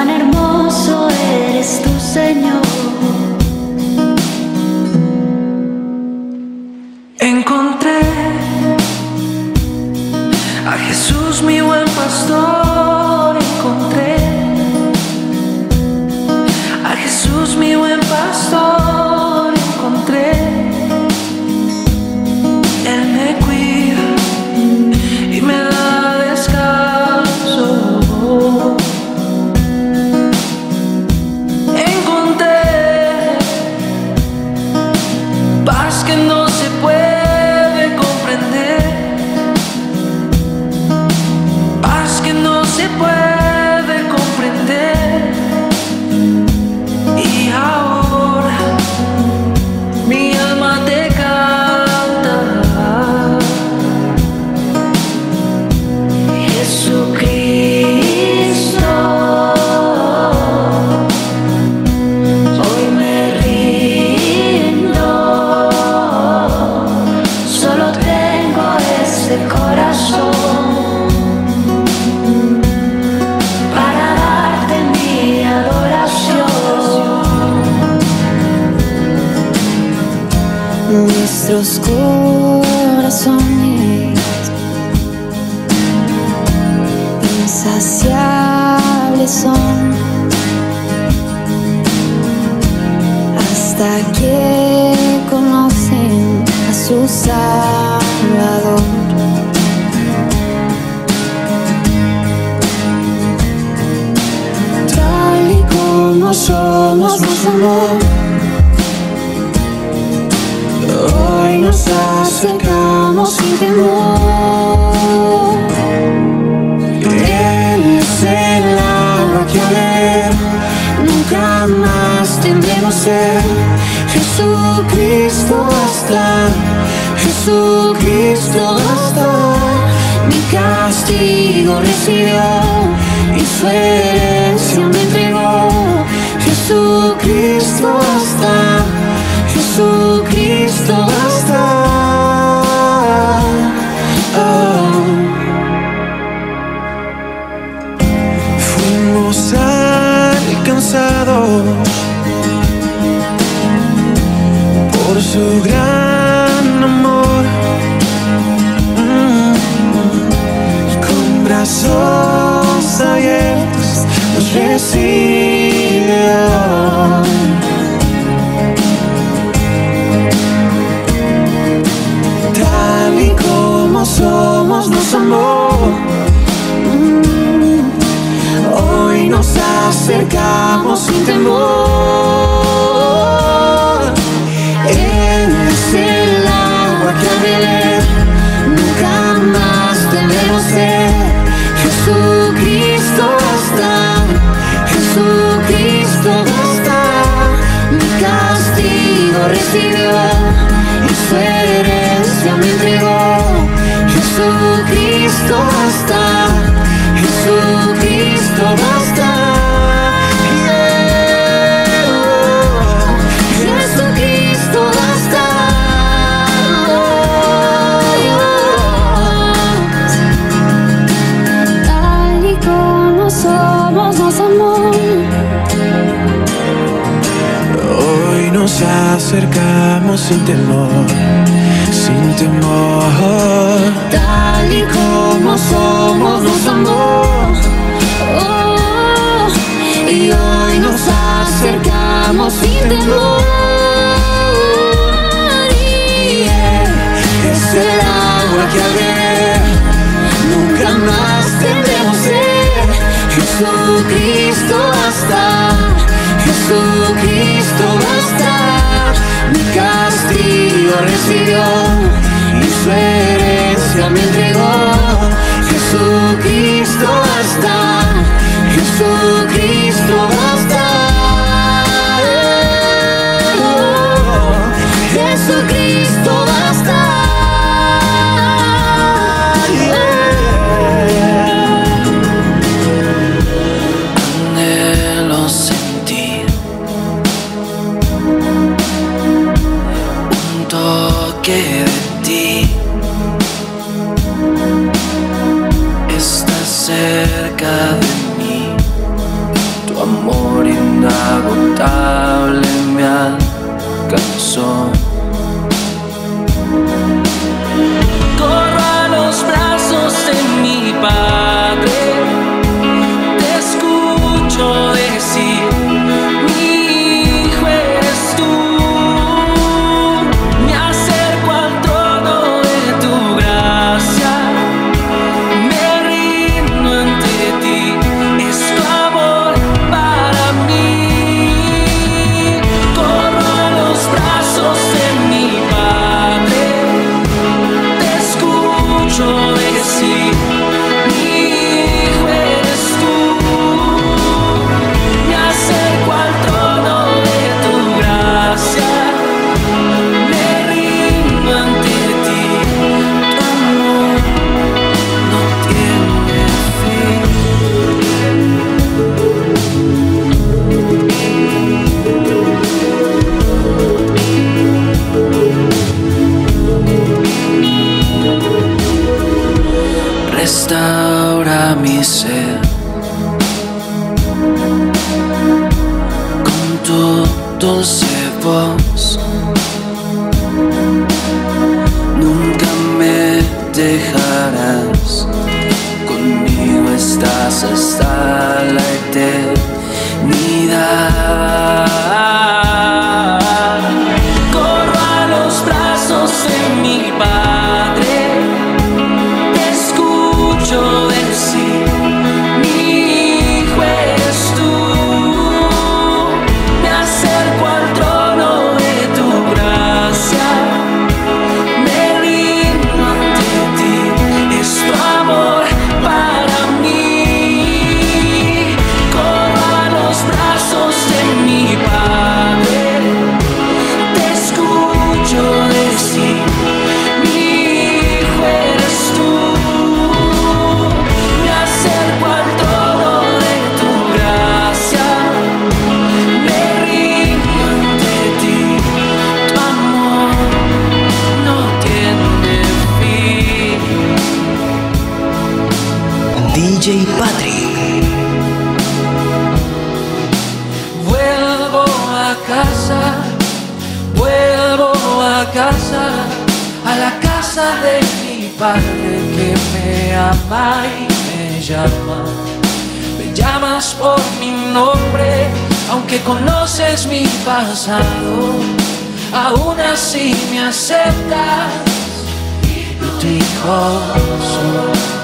Cuán hermoso eres tu Señor. hasta que conocen a su Salvador. Tal y como somos, nos amó. Hoy nos acercamos sin temor. Él es el agua que nunca más tendremos ser basta, Jesucristo basta, mi castigo recibió y su herencia me entregó. Jesucristo basta, Jesucristo basta. Oh. Fuimos alcanzados por su gracia. Tal y como somos nos amó. Mm. Mm. Hoy nos acercamos sin temor. acercamos sin temor, sin temor. dulce voz. conoces mi pasado, aún así me aceptas y tu hijo.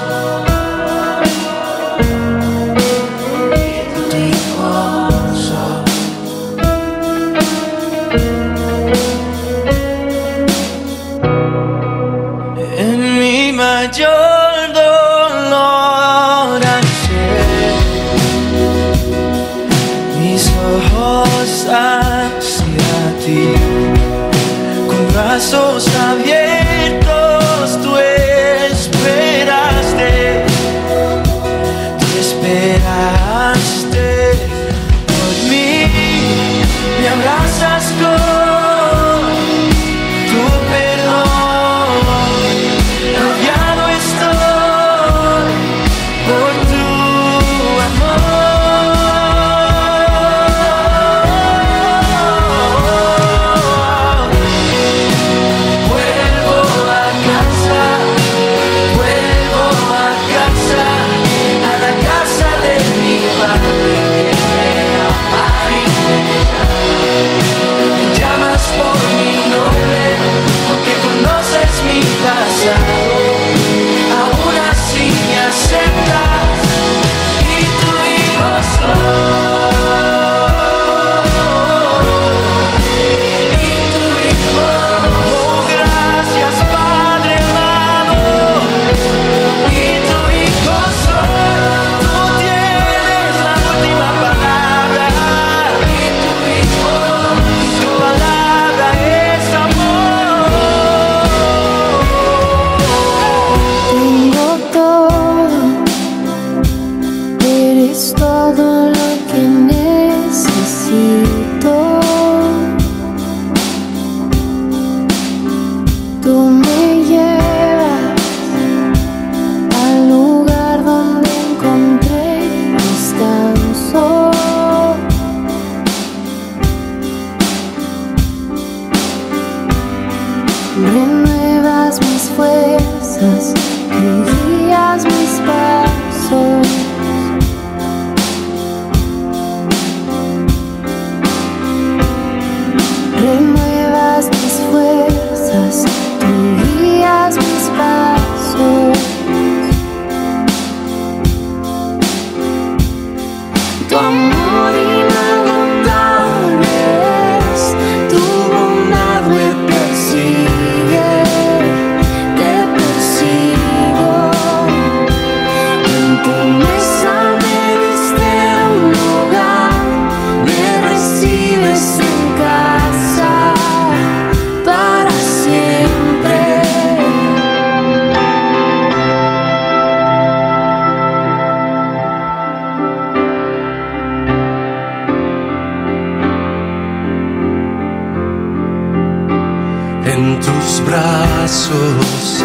en tus brazos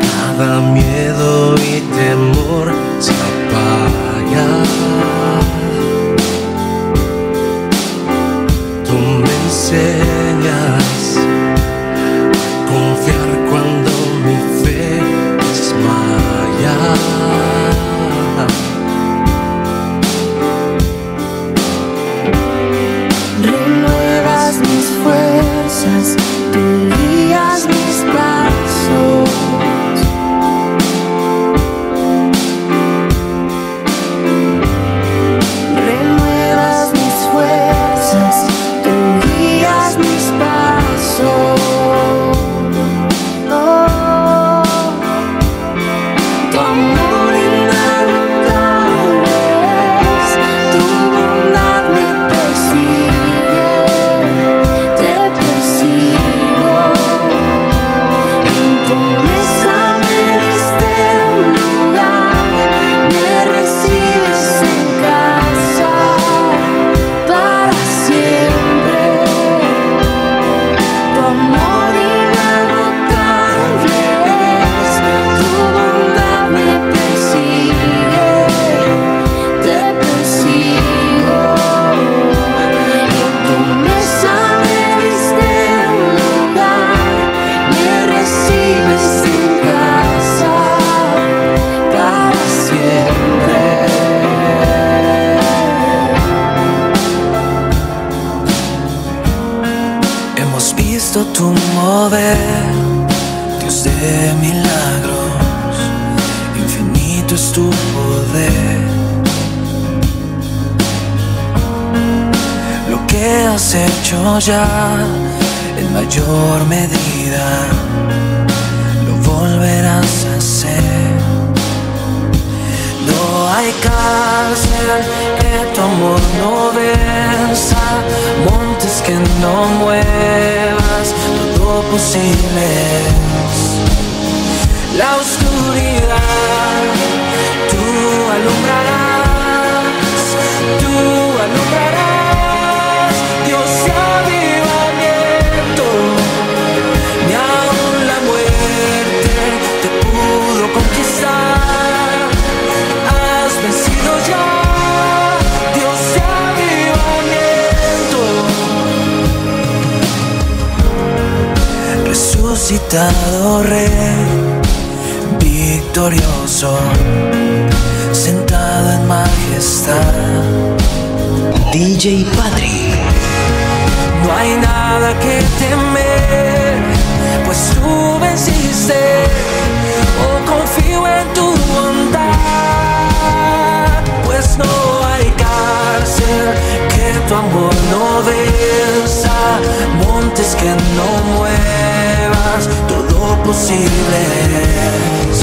cada miedo y temor se apaga. Tú me tu mover, Dios de milagros, infinito es tu poder. Lo que has hecho ya, en mayor medida, lo volverás a hacer. No hay cárcel que tu amor no venza, montes que no muevas posibles. La rey victorioso, sentado en majestad. DJ Padre. No hay nada que temer, pues tú venciste. Posibles.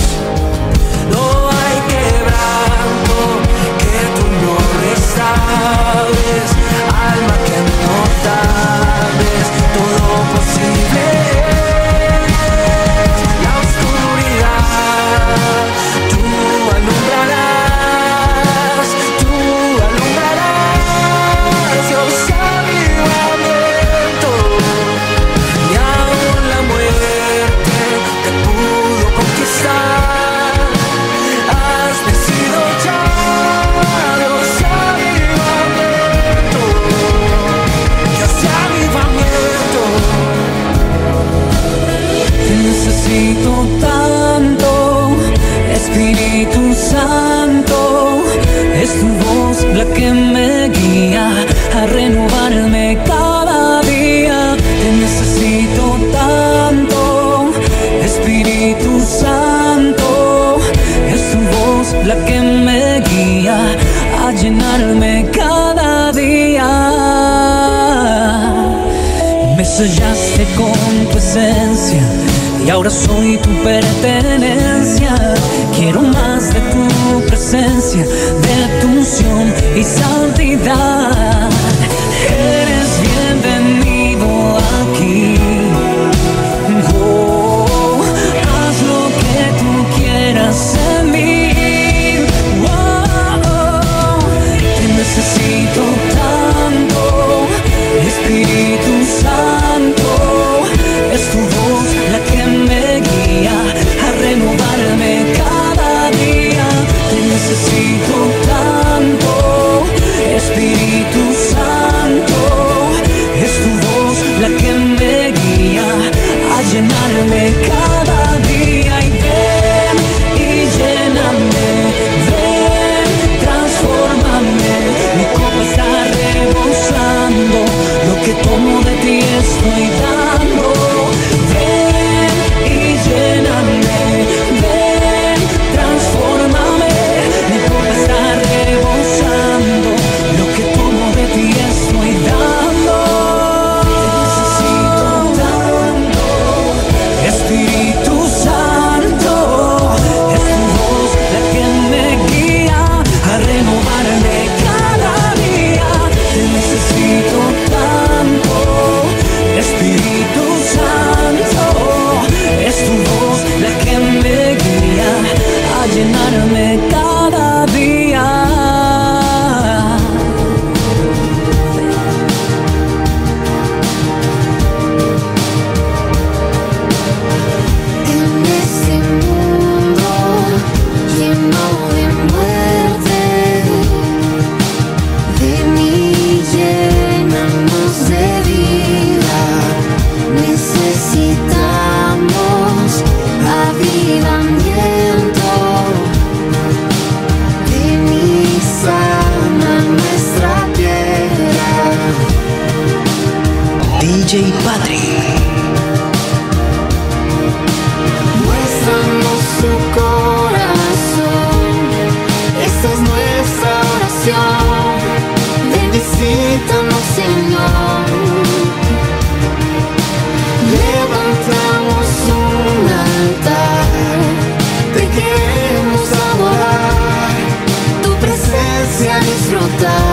Without die